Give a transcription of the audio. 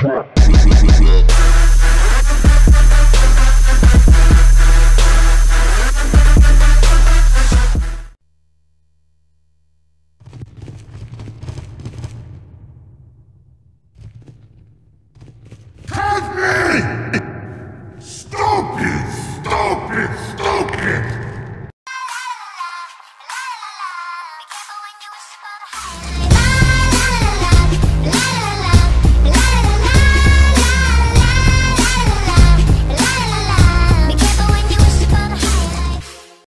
trap.